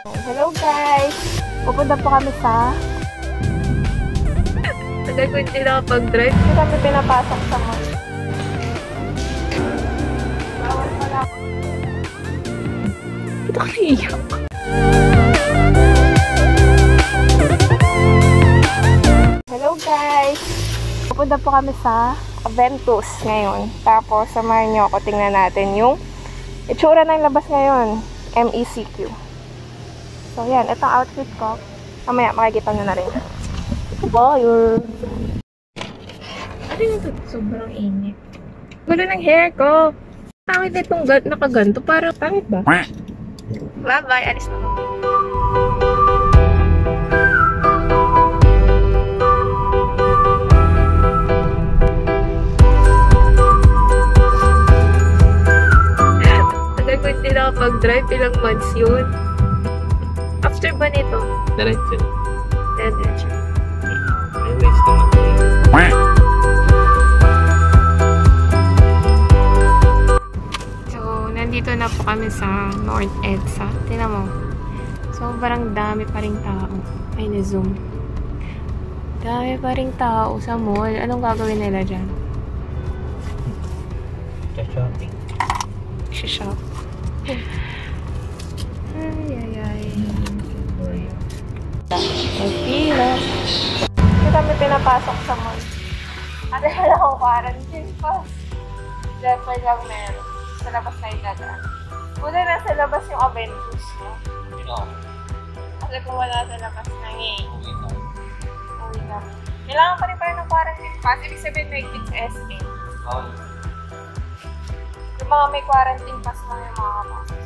Hello guys! Pupunta po kami sa... Tagal ko hindi nakapag-drive. Hindi kami pinapasok sa mall. Bawal pala. Ba't ako naiiyak? Hello guys! Pupunta po kami sa Aventus ngayon. Tapos samahan niyo ako tingnan natin yung itsura ng labas ngayon. MECQ. So yan, itong outfit ko. Mamaya makikita nyo na rin. Bye! Ano yung? Sobrang init. Gulo ng hair ko. Pangit na itong gan- nakaganto. Parang pangit ba? Bye-bye! Alis na kami. Tagal ko hindi nakapag-drive. Ilang months yun. After ba nito? Diretso. Diretso. Ay, waste naman. So, nandito na po kami sa North EDSA. Tingnan mo. Sobrang dami pa ring tao. Ay, na-zoom. Dami pa ring tao sa mall. Anong gagawin nila dyan? Shopping. Ay, May pila. Hindi kami pinapasok sa mall. Ano wala akong quarantine pass. Therefore lang meron. Sa labas na yung dadaan. Una na sa labas yung Aventus, no? Oo. Kasi kung wala sa labas na ngayon, uwi na. Kailangan pa rin pa rin ng quarantine pass. Ibig sabihin may kids SA. Oo. Yung mga may quarantine pass lang yung mga kapasok.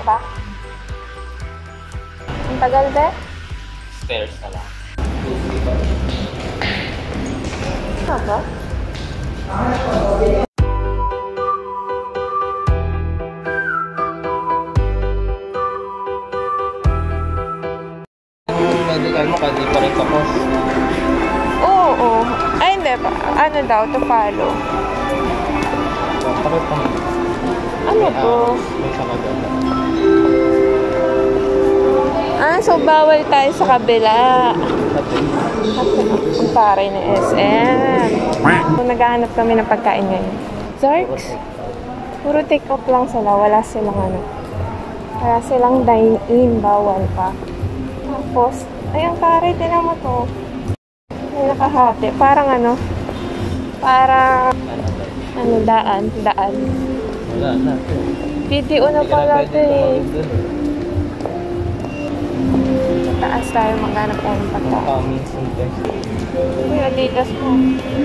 Diba? Ang tagal ba? Stairs na lang. Ano ba? Yung medical mo, hindi pa rin tapos. Oo, oo. Ay, hindi pa. Ano daw, to follow. Bakit pa? Ano to? May saka. So bawal tayo sa kabila. Ang pare na SM. Kung naghahanap kami ng pagkain ngayon. Zarks? Puro take out lang sila. Wala silang ano. Wala silang dine-in. Bawal pa. Tapos, ay, ang pare, tinan mo to. May nakahati. Parang ano, parang, Ano daan, daan. Wala na. Video na pala pwede to eh. Taas tayo maghanap ng pagkain. Uy, adidas mo.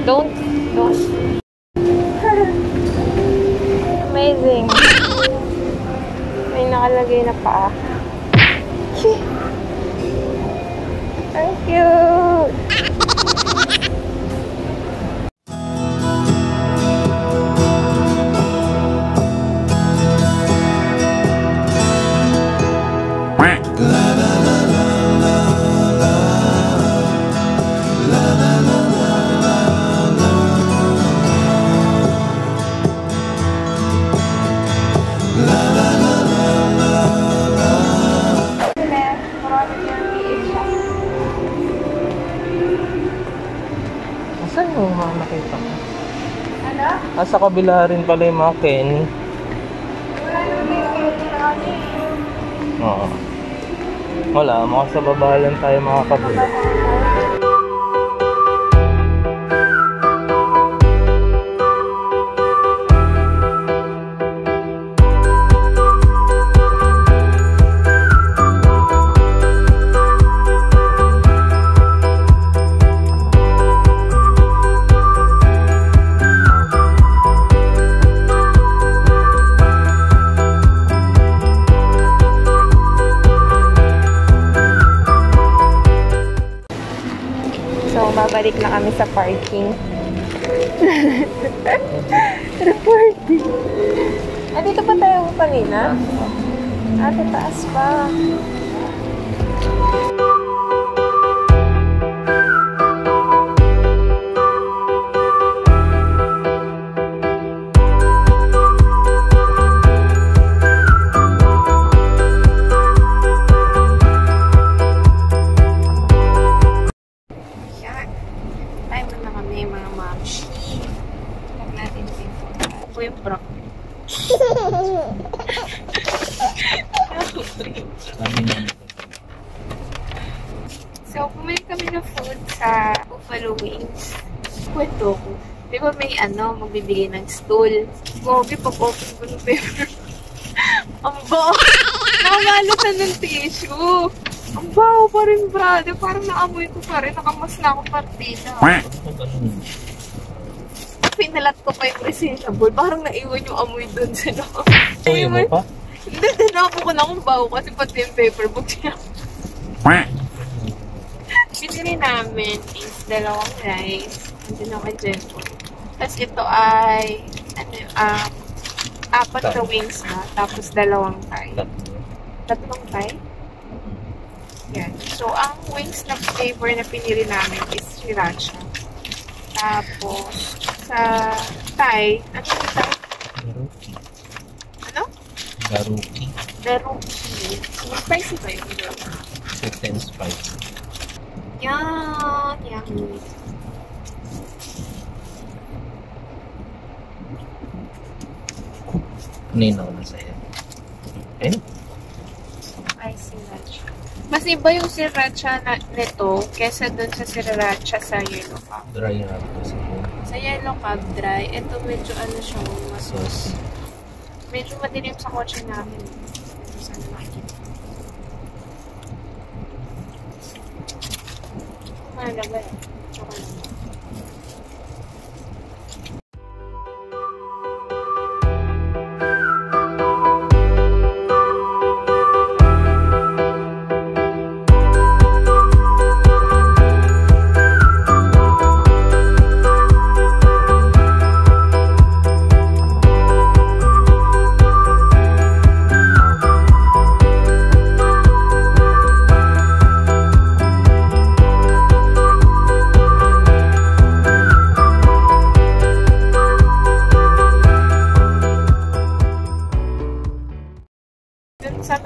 Don't, don't. Amazing. May nakalagay na paa. Ang cute! Ano? Ah, sa kabila rin pala yung mga Ken. Oo. Wala, mga baba lang tayo mga kabila. So, babalik na kami sa parking. Reporting. Ah, dito pa tayo kanina? Ah, sa taas pa. Ano, magbibigay ng stool? Gobi, pag-open ko ng paper. Ang bao! Nakamalasan ng tissue! Ang bao pa rin, brother. Parang naamoy ko pa rin. Nakamas na ako partida. Pinalat ko pa yung resealable. Parang naiwan yung amoy dun sa loob. Uwi mo pa? Hindi, tinapo ko na kung bao kasi pati yung paper book niya. Binili namin is dalawang rice. Hindi na kay Jenko. Tapos ito ay ano, um, apat na wings na. Tapos dalawang thigh. Tatlong thigh? Yan. So, ang wings na flavor na pinili namin is sriracha. Tapos, sa thigh, ano yung thigh? Garuki. Ano? Garuki. Daruki. Spicy ba yun? Sweet and spicy. Yan! Yummy. Ninaw na sa'yo. Eh? Ay, sriracha. Mas iba yung sriracha na nito kesa dun sa sriracha sa yellow cup. Dry rub kasi po. Sa yellow cup, dry. Ito medyo ano siya, mas Sauce. medyo madilim sa kotse namin. Ito sana makikita. Mahalaga eh.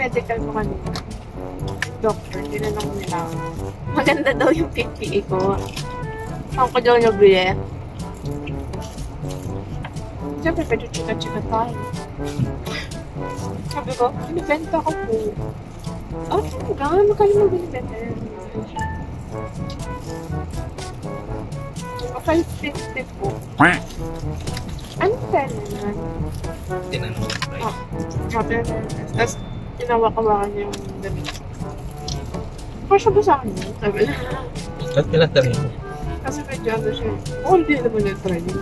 Medical ko kanina, doctor, tinanong nila ako, maganda daw yung PPE ko. Saan ko daw nabili? Siyempre, medyo chika-chika tayo. Sabi ko, binibenta ko po. Oh, talaga? Magkano mo binibenta? Oh, 550 po. Ano pala naman? Tinanong ko price. Oh. Sabi na, tapos tinawakan niya yung damit. Kasya ba sa akin yun? Sabi na. Ba't pinatarin mo? Kasi medyo ano siya. Oo, hindi naman na-try yun.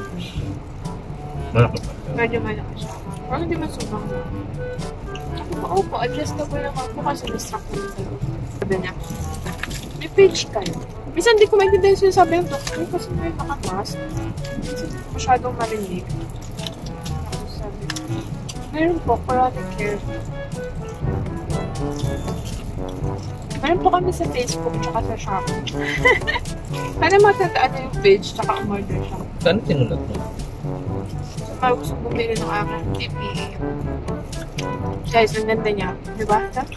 Malaki pa. Medyo malaki siya. Parang hindi masubang na. Sabi ko, opo, adjustable naman po kasi distract ko sa loob. Sabi niya, may page kayo. Minsan hindi ko maintindihan yung sinasabi ng doctor kasi may nakamask. Minsan hindi ko masyadong marinig. Tapos sabi meron po, chronic care. Meron po kami sa Facebook tsaka sa Shopee. Para matataan na yung page tsaka umorder siya. Saan tinulat mo? So, parang gusto bumili ng aking TPA. Guys, ang ganda niya. Di ba? Ah,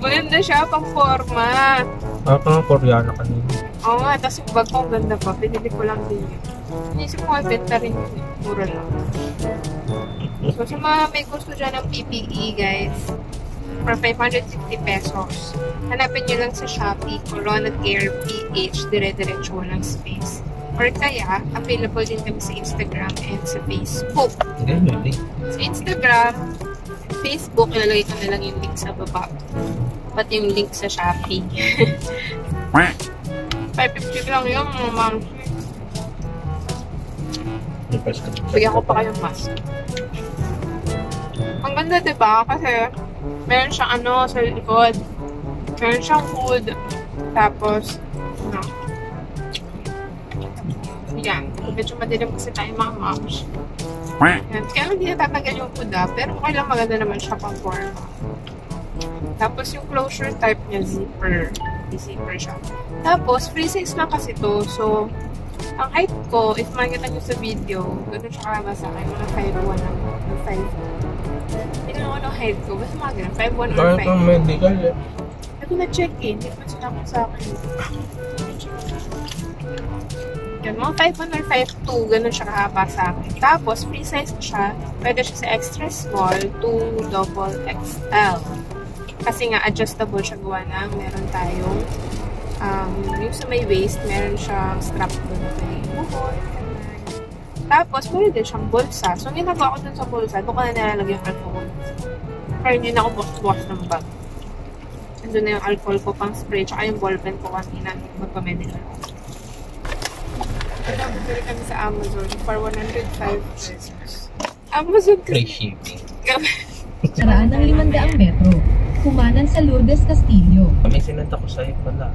Maganda siya, pang forma. Ah, pang Koreana kanina. Oo nga, tapos yung bag ko ang ganda pa. Pinili ko lang din yun. Inisip ko nga, benta rin yun. Mura lang. So, sa mga may gusto dyan ng PPE, guys, for 560 pesos, hanapin nyo lang sa Shopee, Corona Care PH, dire-diretso lang space. Or kaya, available din kami sa Instagram and sa Facebook. Hindi. Sa Instagram, Facebook, ilalagay ko na lang yung link sa baba. Pati yung link sa Shopee. 550 lang yun, ma'am. Bigyan ko pa kayong mask. Ang ganda, di ba? Kasi, meron siyang ano sa likod. Meron siyang hood. Tapos, ano. Yan. Medyo madilim kasi tayo mga moms. Yan. Kaya hindi natatanggal yung hood ah. Pero okay lang maganda naman siya pang forma. Tapos yung closure type niya, zipper. May zipper siya. Tapos, free size lang kasi to. So, ang height ko, if makikita nyo sa video, ganun siya kama sa akin. Mga 5'1 lang. 5. Hindi naman ako ng height ko. Basta mga ganun. 5'1 or Parang 5'2. pang medical eh. Hindi ko na-check in. Hindi naman sinabi sa akin. Yun, mga 5'1 or 5'2, ganun siya kahaba sa akin. Tapos, free size siya. Pwede siya sa extra small to double XL. Kasi nga, adjustable siya gawa na. Meron tayong, um, yung sa may waist, meron siyang strap doon na may buhol. Tapos, pwede din siyang bulsa. So, ginagawa ko dun sa bulsa, doon ko na nilalagay yung alcohol. Kaya hindi na ako box-box ng bag. Nandun na yung alcohol ko pang spray, tsaka yung ballpen ko kanina. Magpa-medical ako. Kaya bumili kami sa Amazon for 105 pesos. Amazon Free kasi. shipping. Karaan ng 500 metro. Kumanan sa Lourdes Castillo. May sinenta ko sa'yo pala.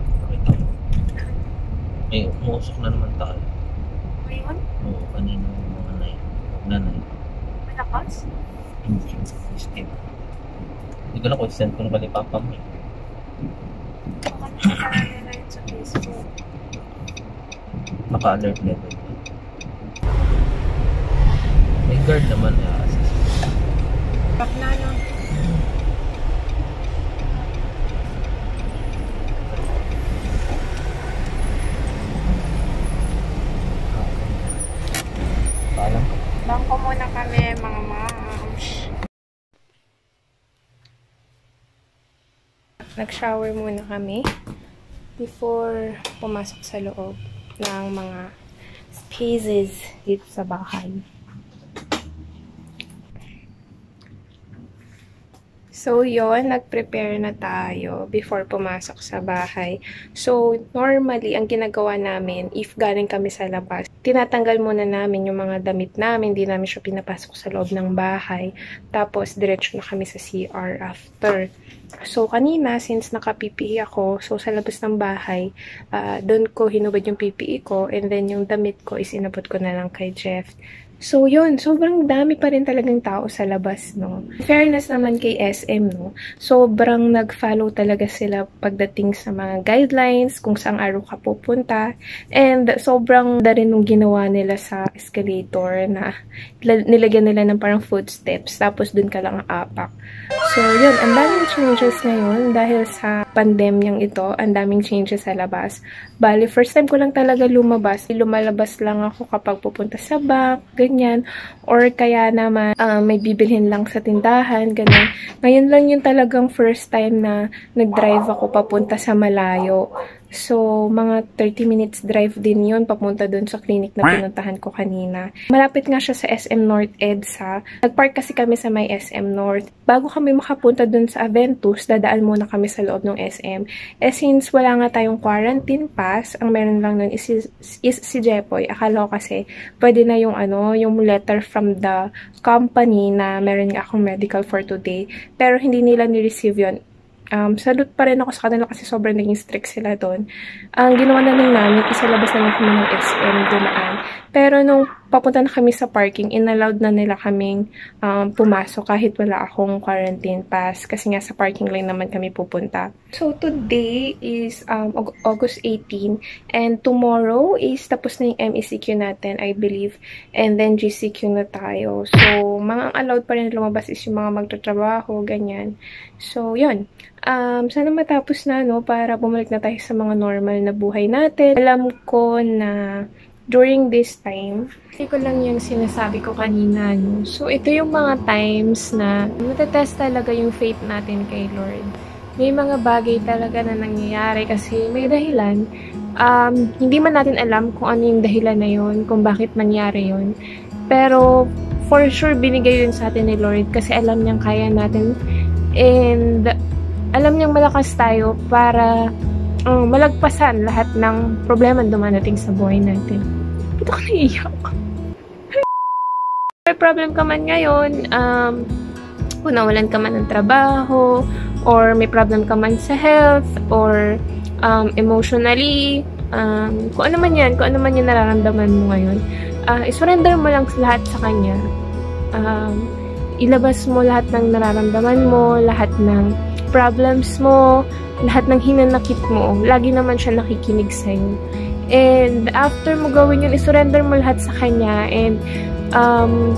May umusok na naman tayo. Ngayon, Oo, kanina yung mga nanay. Nanay. malakas. Hindi. Steve. Hindi ko na kung send ko na pala papa mo. eh. Yun sa Facebook. Naka-alert level. May guard naman na assist. Back na, Bangko muna kami, mga moms. Nag-shower muna kami before pumasok sa loob ng mga spaces dito sa bahay. So, yon nag-prepare na tayo before pumasok sa bahay. So, normally, ang ginagawa namin, if galing kami sa labas, tinatanggal muna namin yung mga damit namin, hindi namin siya pinapasok sa loob ng bahay. Tapos, diretso na kami sa CR after. So, kanina, since naka-PPE ako, so sa labas ng bahay, ah, doon ko hinubad yung PPE ko, and then yung damit ko is inabot ko na lang kay Jeff. So, yun. Sobrang dami pa rin talagang tao sa labas, no? Fairness naman kay SM, no? Sobrang nag-follow talaga sila pagdating sa mga guidelines, kung saang araw ka pupunta. And sobrang da rin nung ginawa nila sa escalator na nila- nilagyan nila ng parang footsteps, tapos dun ka lang aapak. So, yun. Ang daming changes ngayon dahil sa pandemyang ito. Ang daming changes sa labas. Bali, first time ko lang talaga lumabas. Lumalabas lang ako kapag pupunta sa bank, ganyan. Or kaya naman, ah, may bibilhin lang sa tindahan, ganyan. Ngayon lang yung talagang first time na nag-drive ako papunta sa malayo. So, mga 30 minutes drive din yun papunta dun sa clinic na pinuntahan ko kanina. Malapit nga siya sa SM North EDSA. Nagpark kasi kami sa may SM North. Bago kami makapunta dun sa Aventus, dadaan muna kami sa loob ng SM. Eh, since wala nga tayong quarantine pass, ang meron lang nun is, is si Jepoy. Akala ko kasi pwede na yung ano, yung letter from the company na meron nga akong medical for today. Pero hindi nila ni-receive yun um, salute pa rin ako sa kanila kasi sobrang naging strict sila doon. Ang ginawa na lang namin, isalabas na lang kami ng SM dumaan. Pero nung papunta na kami sa parking, inallowed na nila kaming um, pumasok kahit wala akong quarantine pass kasi nga sa parking lang naman kami pupunta. So today is um, Aug- August 18 and tomorrow is tapos na yung MECQ natin, I believe. And then GCQ na tayo. So mga allowed pa rin lumabas is yung mga magtatrabaho, ganyan. So yun. Um, sana matapos na, no, para bumalik na tayo sa mga normal na buhay natin. Alam ko na during this time, hindi ko lang yung sinasabi ko kanina, no. So, ito yung mga times na matetest talaga yung faith natin kay Lord. May mga bagay talaga na nangyayari kasi may dahilan. Um, hindi man natin alam kung ano yung dahilan na yun, kung bakit mangyari yun. Pero, for sure, binigay yun sa atin ni Lord kasi alam niyang kaya natin. And, alam niyang malakas tayo para um, malagpasan lahat ng problema na dumadating sa buhay natin. Ba't ako naiiyak? May problem ka man ngayon, um, kung nawalan ka man ng trabaho, or may problem ka man sa health, or um, emotionally, um, kung ano man yan, kung ano man yung nararamdaman mo ngayon, uh, isurrender mo lang lahat sa Kanya. Um, ilabas mo lahat ng nararamdaman mo, lahat ng problems mo, lahat ng hinanakit mo, lagi naman siya nakikinig sa'yo. And after mo gawin yun, isurrender mo lahat sa kanya and um,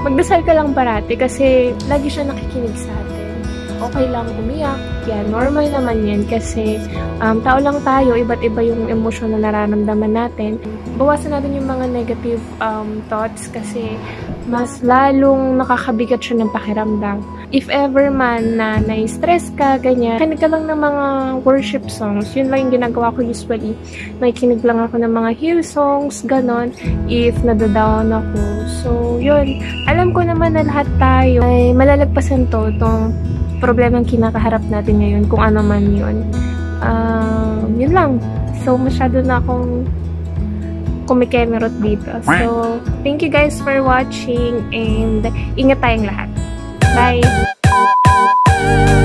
magdasal ka lang parati kasi lagi siya nakikinig sa atin. okay lang umiyak. Yan, normal naman yan kasi um, tao lang tayo, iba't iba yung emosyon na nararamdaman natin. Bawasan natin yung mga negative um, thoughts kasi mas lalong nakakabigat siya ng pakiramdam. If ever man na na-stress ka, ganyan, kinig ka lang ng mga worship songs. Yun lang yung ginagawa ko usually. Nakikinig lang ako ng mga hill songs, ganon, if nadadown ako. So, yun. Alam ko naman na lahat tayo ay malalagpasan to, itong problemang kinakaharap natin ngayon, kung ano man yun. Um, yun lang. So, masyado na akong kumikimerot dito. So, thank you guys for watching and ingat tayong lahat. Bye!